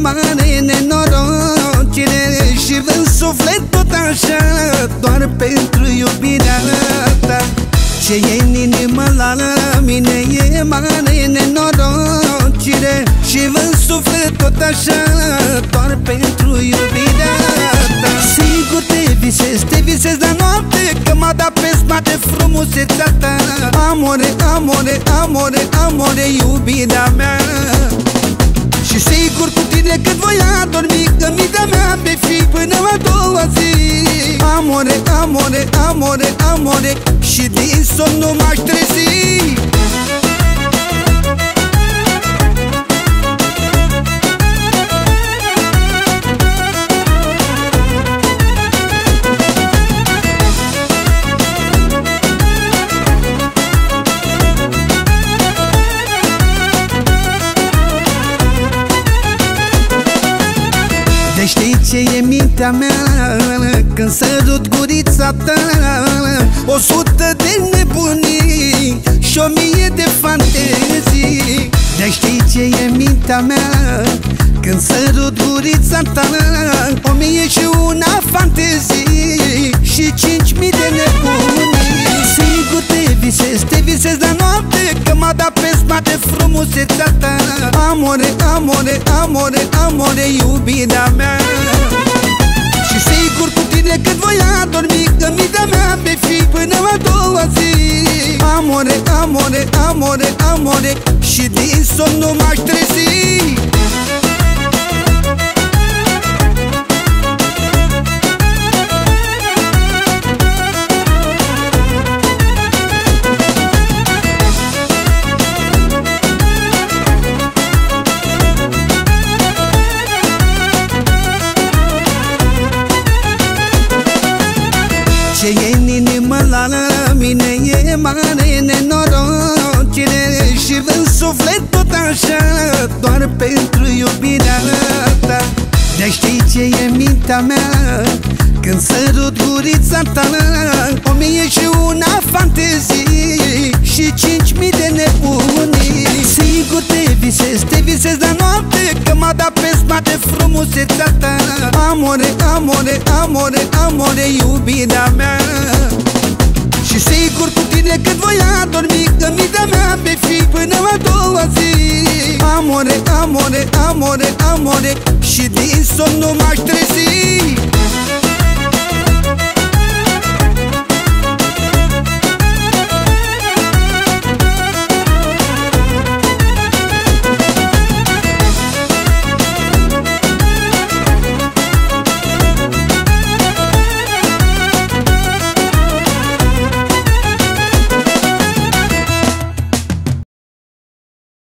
mare nenorocire Și în suflet tot așa Doar pentru iubirea ta. Ce e în inimă la mine E mare nenorocire Și în suflet tot așa Doar pentru iubirea ta. Sigur te visez, te visez la noapte Că m-a dat pe spate frumusețea ta Amore, amore, amore, amore, iubirea mea. Și sigur cu tine cât voi adormi Că mintea mea pe fi până la doua zi. Amore, amore, amore, amore Și din somn nu m-aș trezi ce e mintea mea Când sărut gurița ta. O sută de nebunii Și o mie de fantezii. De știi ce e mintea mea Când sărut gurița ta. O mie și una fantezii Și cinci mii de nebunii. Sigur te visez, te visez la noapte Că m-a dat pe spate frumusețea ta. Amore, amore, amore, amore, iubirea mea. Și sigur cu tine cât voi adormi Că mintea mea pe fi până la doua zi. Amore, amore, amore, amore Și din somn nu m-aș trezi mine E mare nenorocire Și în suflet tot așa Doar pentru iubirea ta. De știi ce e mintea mea Când sărut gurița ta? O mie și una fantezii Și cinci mii de nebunii Sigur te visez, te visez la noapte Că m-a dat pe spate frumusețea ta. Amore, amore, amore, amore, iubirea mea și sigur cu tine cât voi adormi Că mintea mea pe fi până la doua zi. Amore, amore, amore, amore Și din somn nu m-aș trezi